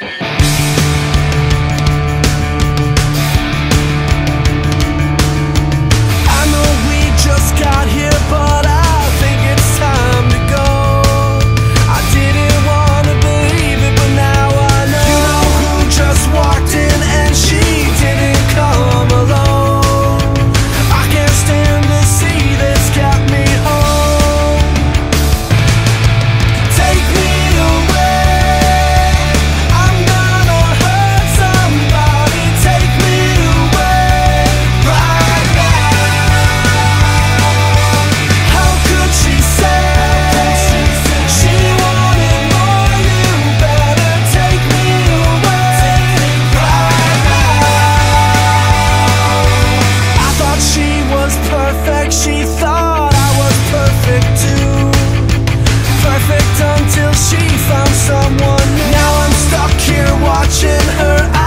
Yeah. she thought I was perfect too Perfect until she found someone new. Now I'm stuck here watching her